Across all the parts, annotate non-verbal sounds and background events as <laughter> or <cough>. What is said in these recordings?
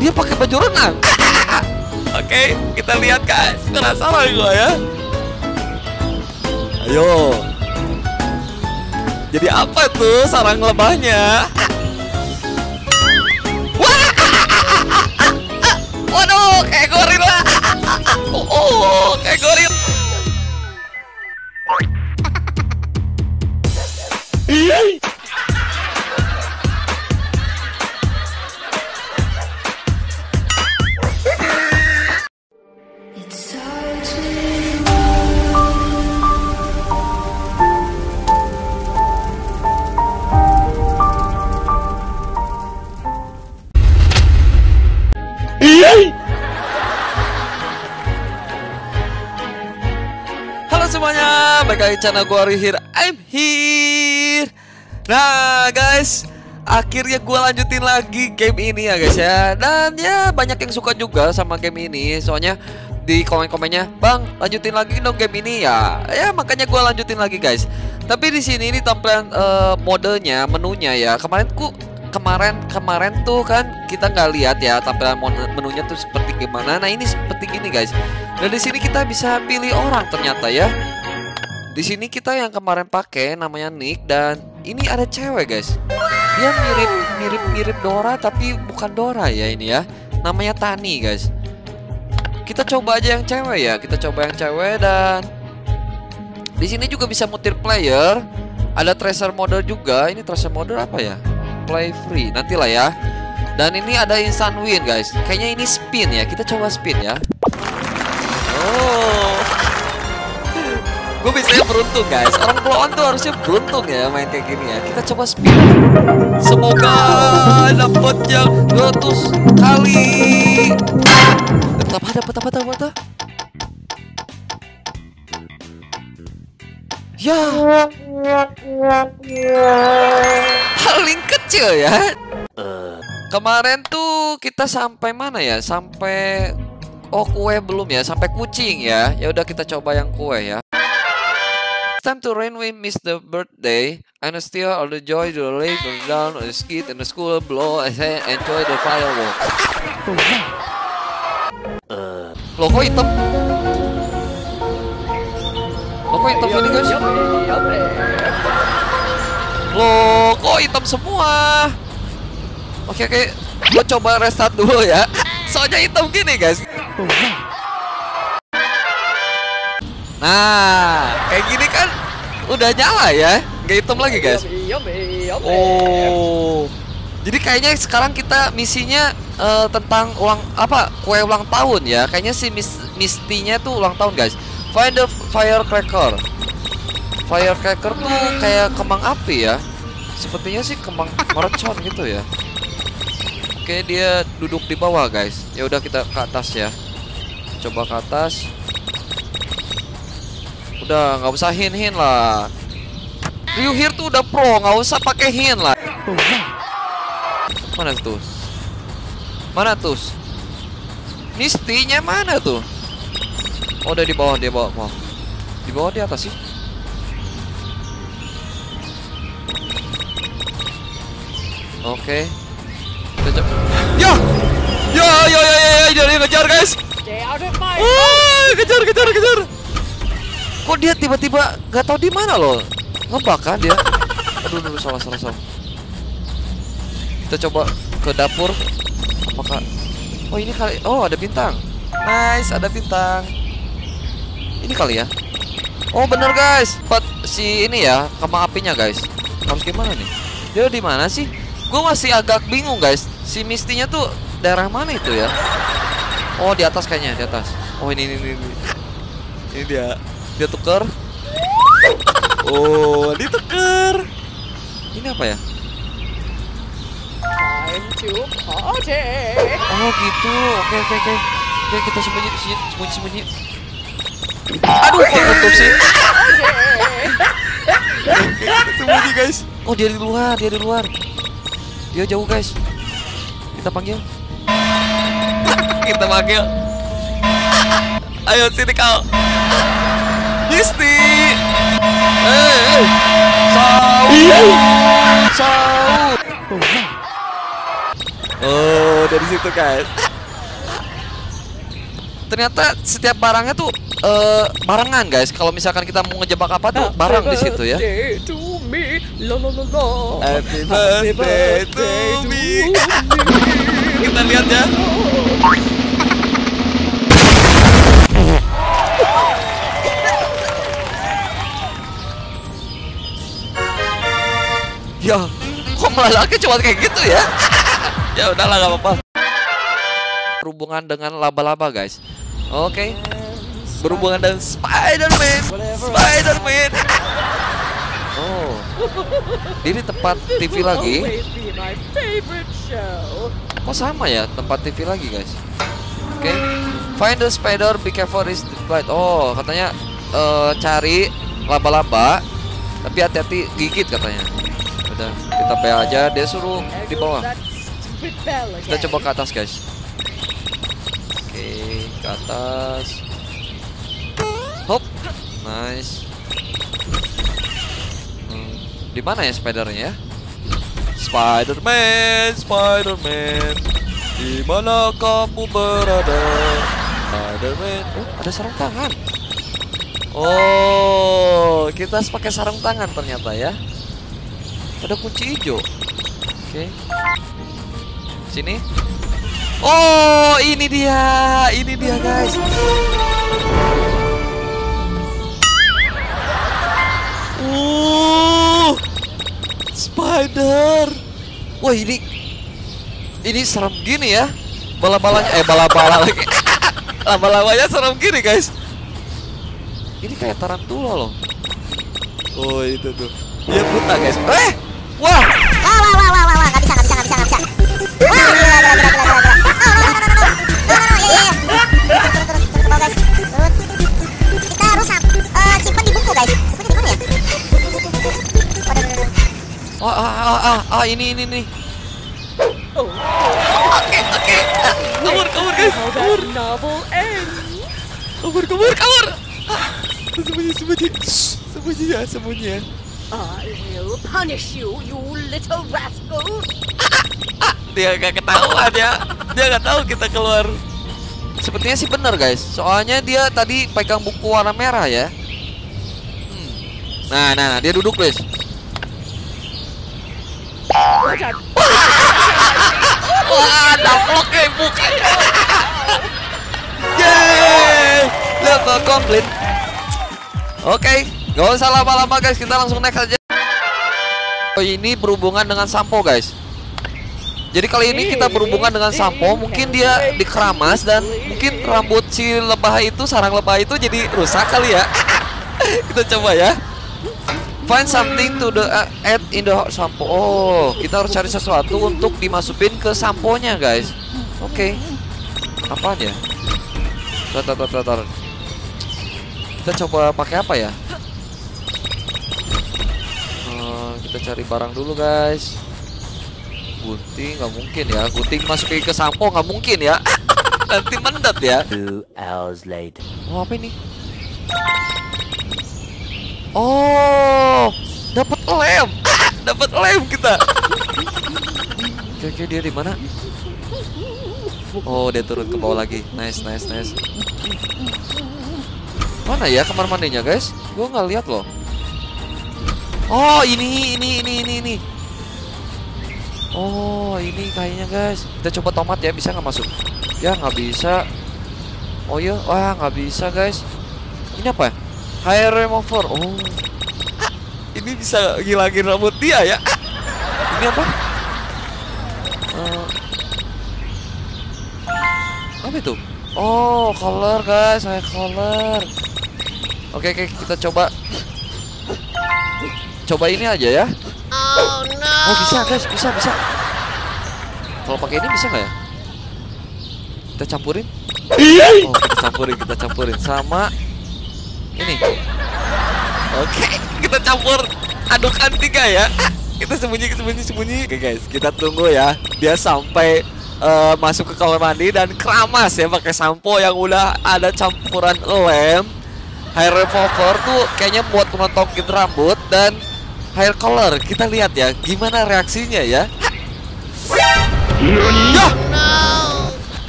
dia pakai baju renang. <laughs> Oke, kita lihat guys. Penasaran gue ya. Ayo. Jadi apa tuh sarang lebahnya? <laughs> Wah! <laughs> Waduh, kayak gorila. Oh, kayak gorila. It's lagi channel gue Ari here. I'm here. Nah guys, akhirnya gue lanjutin lagi game ini ya guys ya. Dan ya banyak yang suka juga sama game ini. Soalnya di komen-komennya, bang lanjutin lagi dong game ini ya. Ya makanya gue lanjutin lagi guys. Tapi di sini ini tampilan eh, modenya, menunya ya. Kemarin ku kemarin kemarin tuh kan kita nggak lihat ya tampilan menunya tuh seperti gimana. Nah ini seperti gini guys. Dan di sini kita bisa pilih orang ternyata ya. Di sini kita yang kemarin pakai namanya Nick dan ini ada cewek guys. Dia mirip mirip mirip Dora tapi bukan Dora ya ini ya. Namanya Tani guys. Kita coba aja yang cewek ya. Kita coba yang cewek dan di sini juga bisa multiplayer. Ada tracer mode juga. Ini tracer mode apa ya? Play free. Nantilah ya. Dan ini ada instant win guys. Kayaknya ini spin ya. Kita coba spin ya. Oh. Gue biasanya beruntung guys. Orang pulauan tuh harusnya beruntung ya main kayak gini ya. Kita coba spin. Semoga dapat yang 200 kali. Dapat apa? Dapat apa? Dapat apa? Ya. Paling kecil ya. Kemarin tuh kita sampai mana ya? Sampai Oh kue belum ya, sampai kucing ya. Ya udah kita coba yang kue ya. Time to rain we miss the birthday. And still all the joy, the lake, down, the skid, and the school blow. Say enjoy the fireworks. Loh kok hitam? Loh kok hitam ini guys? Loh kok hitam semua? Oke oke, gue coba restart dulu ya. Soalnya hitam gini guys. Nah, kayak gini kan udah nyala ya, nggak hitam lagi guys. Oh, jadi kayaknya sekarang kita misinya eh, tentang ulang apa kue ulang tahun ya. Kayaknya si mis mistinya tuh ulang tahun guys. Find the firecracker. Firecracker tuh kayak kembang api ya. Sepertinya sih kembang mercon gitu ya. Oke dia duduk di bawah guys. Ya udah kita ke atas ya. Coba ke atas. Udah nggak usah hin hin lah. Ryu here tuh udah pro, nggak usah pakai hin lah. Mana tuh? Mana tuh? Mistinya mana tuh? Oh udah di bawah dia bawah. Di bawah di atas sih. Oke. Kita coba. Ya! Ya ya ya ya, ya jadi ngejar guys. Wah, kejar kejar kejar. Kok dia tiba-tiba nggak tahu di mana loh? Ngebak kan dia? Aduh, aduh, salah salah salah. Kita coba ke dapur. Apakah? Oh ini kali. Oh ada bintang. Nice, ada bintang. Ini kali ya. Oh bener guys, Pat si ini ya kembang apinya guys. Harus gimana nih? Dia di mana sih? Gue masih agak bingung guys. Si mistinya tuh daerah mana itu ya? Oh di atas kayaknya di atas. Oh ini ini. Ini, ini dia. Dia tuker. Oh dituker. Ini apa ya? Party. Oh gitu. Oke oke oke. Oke kita sembunyi sembunyi sembunyi sembunyi. Aduh kok tutup sih? <laughs> Oke, sembunyi guys. Oh dia di luar, dia di luar. Dia jauh guys. Kita panggil. <laughs> kita panggil. <laughs> Ayo sini kau. Misty. Eh, eh. Saul. Saul. Oh, dari situ guys. Ternyata setiap barangnya tuh eh, barengan guys. Kalau misalkan kita mau ngejebak apa tuh barang di situ ya. Happy birthday to me. Kita lihat ya. Ya, kok melalaknya cuma kayak gitu ya? <laughs> ya udahlah nggak apa-apa. Berhubungan dengan laba-laba guys. Oke. Berhubungan dengan Spider-Man. Spider-Man. Oh. Ini tempat TV lagi. Kok sama ya tempat TV lagi guys? Oke. Find the spider, be careful is bite. Oh, katanya eh, cari laba-laba, tapi hati-hati gigit katanya. Udah, kita pe aja. Dia suruh di bawah. Kita coba ke atas guys. Oke, ke atas. Hop, nice. Hmm, di mana ya spidernya ya? Spiderman, Spiderman, di mana kamu berada? Spiderman, oh ada sarung tangan. Oh, kita harus pakai sarung tangan ternyata ya. Ada kunci hijau. Oke. Sini. Oh, ini dia. Ini dia, guys. Uh. Spider. Wah, ini ini serem gini ya. Bala-balanya eh bala-bala lagi. <laughs> Lama-lamanya serem gini, guys. Ini kayak tarantula loh. Oh, itu tuh. Dia buta, guys. Eh! Wah. Wah wah wah wah wah wah bisa nggak bisa nggak bisa nggak bisa. Wah gila gila gila gila ah, ah, ah, ah, ah, ini, ini, ini. Oke, oke. Kabur, kabur, guys. Kabur. Novel. Kabur, kabur, kabur. Sembunyi, sembunyi. Sembunyi ya, sembunyi ya. I will punish you, you little rascals. Dia gak ketahuan ya. Dia gak tahu kita keluar. Sepertinya sih benar guys. Soalnya dia tadi pegang buku warna merah ya. Hmm. Nah, nah, nah, dia duduk guys. Wah, daplok kayak mukanya. Yeay, level complete. Oke, gak usah lama-lama guys, kita langsung next aja. Oh, ini berhubungan dengan sampo guys. Jadi kali ini kita berhubungan dengan sampo, mungkin dia dikeramas dan mungkin rambut si lebah itu, sarang lebah itu jadi rusak kali ya. <laughs> kita coba ya. Find something to the uh, add in the sampo. Oh, kita harus cari sesuatu untuk dimasukin ke samponya, guys. Oke. Apaan ya? Tar, tar, tar, tar, tar. Kita coba pakai apa ya? Kita cari barang dulu, guys. Gunting nggak mungkin ya. Gunting masukin ke sampo nggak mungkin ya. <laughs> Nanti mendet ya. Two hours later. Oh, apa ini? Oh, dapat lem. <laughs> dapat lem kita. Oke, dia di mana? Oh, dia turun ke bawah lagi. Nice, nice, nice. Mana ya kamar mandinya, guys? Gua nggak lihat loh. Oh, ini, ini, ini, ini, ini. Oh, ini kayaknya, guys. Kita coba tomat ya, bisa nggak masuk? Ya, nggak bisa. Oh iya, wah nggak bisa guys. Ini apa? Hair remover. Oh, Ah, ini bisa ngilangin rambut dia ya. Ini apa? Eh, apa itu? Oh, color guys, hair color. Oke, oke, kita coba. Coba ini aja ya. Oh, no. Oh bisa guys, bisa bisa. Kalau pakai ini bisa nggak ya? Kita campurin. Oh kita campurin, kita campurin sama ini. Oke, <laughs> kita campur adukan tiga ya. <laughs> Kita sembunyi, sembunyi, sembunyi. Oke guys, kita tunggu ya. Dia sampai eh, masuk ke kamar mandi dan keramas ya pakai sampo yang udah ada campuran lem. Hair remover tuh kayaknya buat menontokin rambut dan hair color. Kita lihat ya gimana reaksinya ya. Ya!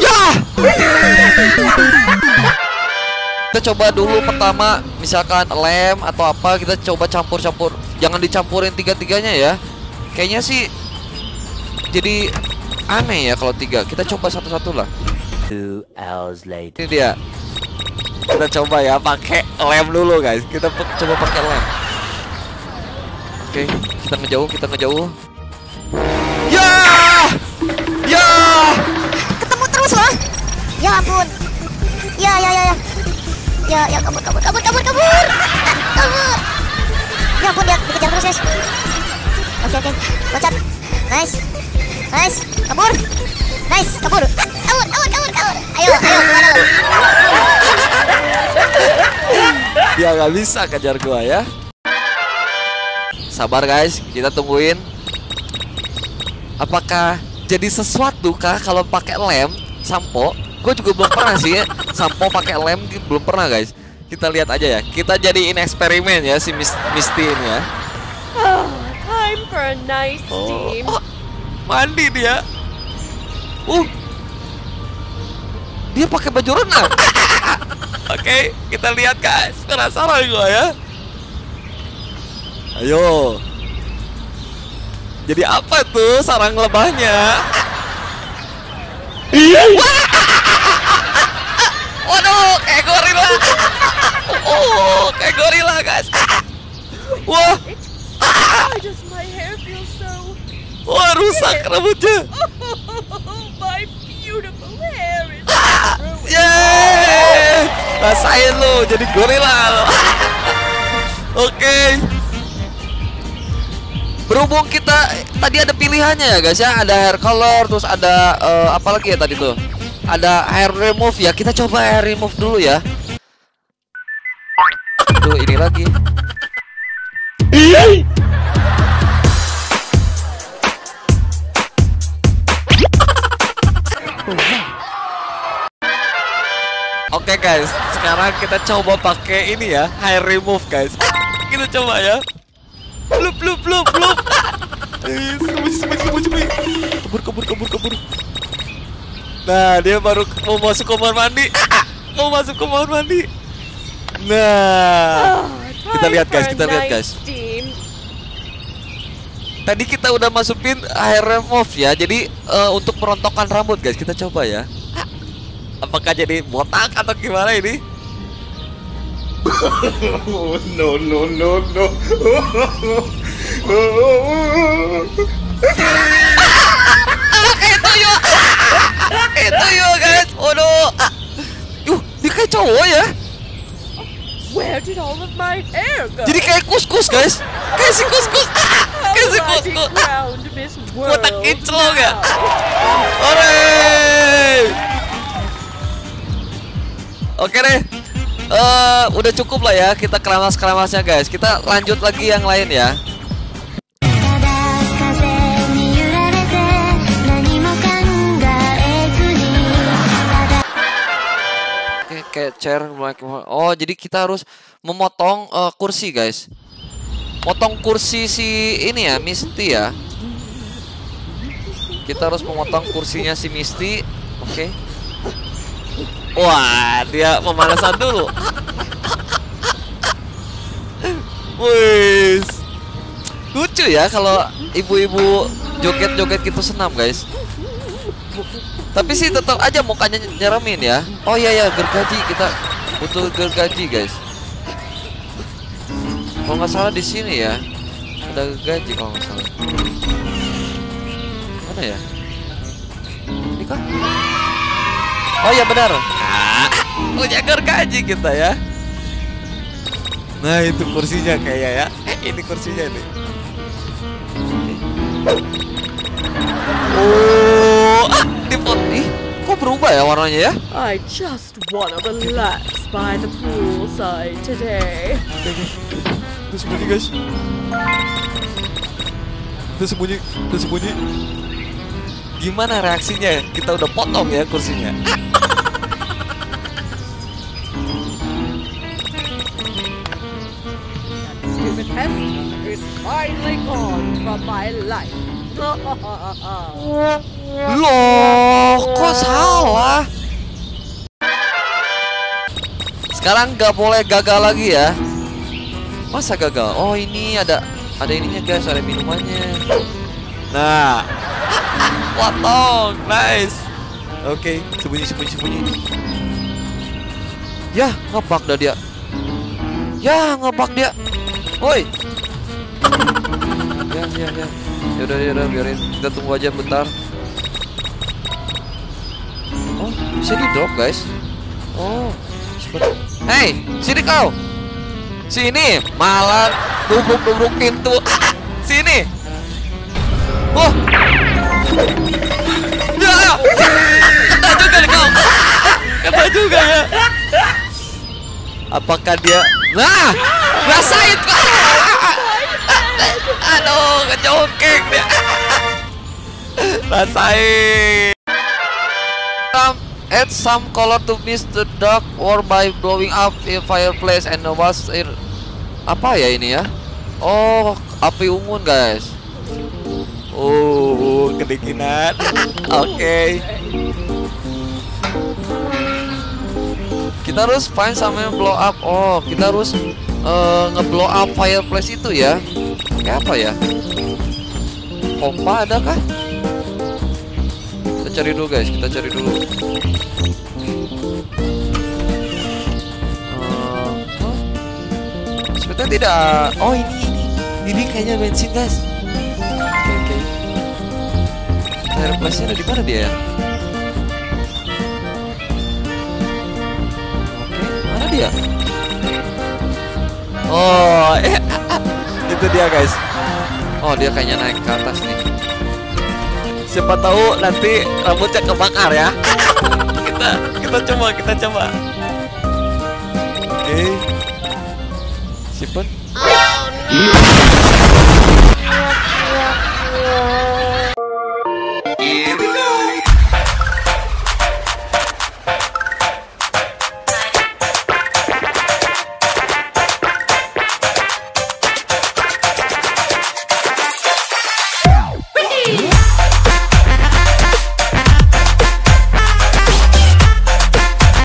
Ya! Kita coba dulu pertama misalkan lem atau apa kita coba campur-campur. Jangan dicampurin tiga-tiganya ya. Kayaknya sih jadi aneh ya kalau tiga. Kita coba satu-satu lah. Two hours later. Ini dia. Kita coba ya pakai lem dulu guys. Kita coba pakai lem. Oke, kita ngejauh, kita ngejauh. Ya! Ya! Ketemu terus loh. Ya ampun. Ya ya ya ya. Ya ya kabur kabur kabur kabur kabur. <laughs> Kabur. Ya ampun dia dikejar terus guys. Oke oke. Loncat. Nice. Nice. Kabur. Nice. Kabur. Kabur kabur kabur kabur. Ayo ayo ke mana lo? Dia nggak bisa kejar gua ya. Sabar guys, kita tungguin. Apakah jadi sesuatu kah kalau pakai lem sampo? Gue juga belum pernah sih ya. sampo pakai lem belum pernah guys. Kita lihat aja ya. Kita jadiin eksperimen ya si Mis- Misty ini ya. Oh, time for a nice steam. Oh, mandi dia. Uh. Dia pakai baju renang. <laughs> Oke, kita lihat guys. Penasaran gua ya. Ayo. Jadi apa tuh sarang lebahnya? <laughs> Waduh, kayak gorila. Oh, kayak gorila guys. Wah, wah rusak rambutnya. <laughs> My beautiful hair is ruined. Yeay! Rasain lu jadi gorila lu. <laughs> Oke. Berhubung kita tadi ada pilihannya ya guys ya, ada hair color, terus ada eh, apa lagi ya tadi tuh? Ada hair remove ya. Kita coba hair remove dulu ya. Tuh ini lagi. Oke guys, sekarang kita coba pakai ini ya, hair remove guys. Kita coba ya. Blup blup blup blup. Eh, Sembunyi sembunyi sembunyi sembunyi. Kabur kabur kabur kabur. Nah, dia baru mau masuk kamar mandi. <laughs> Mau masuk kamar mandi. Nah, Oh, kita lihat guys, kita lihat guys. Tadi kita udah masukin hair remove ya. Jadi eh, untuk merontokkan rambut guys, kita coba ya. <laughs> Apakah jadi botak atau gimana ini? Oh, no, no, no, no. kayak tuyul kayak tuyul guys waduh ah. yuh dia kayak cowok ya Where did all of my hair go? jadi kayak kus-kus guys kayak si kus-kus Ah, kayak si kus-kus World kinclong ya? Ore! Oke deh uh, udah cukup lah ya kita keramas-keramasnya guys. Kita lanjut lagi yang lain ya. oke kayak chair oh jadi kita harus memotong uh, kursi guys potong kursi si ini ya Misty ya kita harus memotong kursinya si Misty oke okay. Wah, dia pemanasan dulu. Wih. Lucu ya kalau ibu-ibu joget-joget gitu senam, guys. Tapi sih tetap aja mukanya nyeremin ya. Oh iya ya gergaji kita butuh gergaji guys. Kalau nggak salah di sini ya ada gergaji kalau nggak salah. Mana ya? Ini kah? Oh iya benar. Ah, punya gergaji kita ya. Nah itu kursinya kayaknya ya. Eh, ini kursinya nih. Oh, ah, di pot- ih, kok berubah ya warnanya ya? I just wanna relax by the poolside today. Itu sembunyi guys. Itu sembunyi, itu sembunyi. Gimana reaksinya? Kita udah potong ya kursinya. From my life. <laughs> Loh, kok salah? Sekarang nggak boleh gagal lagi ya? Masa gagal? Oh ini ada ada ininya guys, ada minumannya. Nah, <laughs> potong, nice. Oke, sembunyi sembunyi sembunyi. Ya, ngebak dah dia. Ya, ngebak dia. Woi. Ya, ya, ya. Yaudah, yaudah, biarin. Kita tunggu aja bentar. Oh, bisa di drop guys. Oh, cepet. Hey, sini kau. Sini, malah nubruk-nubruk pintu. <laughs> sini. Oh. Ya, kena juga nih kau. <laughs> Kena juga ya. Apakah dia? Nah, rasain. Aduh, kecongkek dia. <laughs> Rasain. Some, add some color to mist the dark or by blowing up a fireplace and was air. Apa ya ini ya? Oh, api unggun guys. Oh, kedinginan. <laughs> Oke. Kita harus find somewhere blow up. Oh, kita harus eh, ngeblow up fireplace itu ya. Kayak apa ya? Pompa ada kah? Kita cari dulu guys, kita cari dulu. Eh, huh? Sepertinya tidak. Oh ini ini, ini kayaknya bensin guys. Oke oke. Fireplace-nya ada di mana dia ya? Oke, mana dia? Oh, <laughs> itu dia guys. Oh, dia kayaknya naik ke atas nih. Siapa tahu nanti rambutnya kebakar ya. <laughs> kita kita coba, kita coba. Oke. Okay. Oh, no.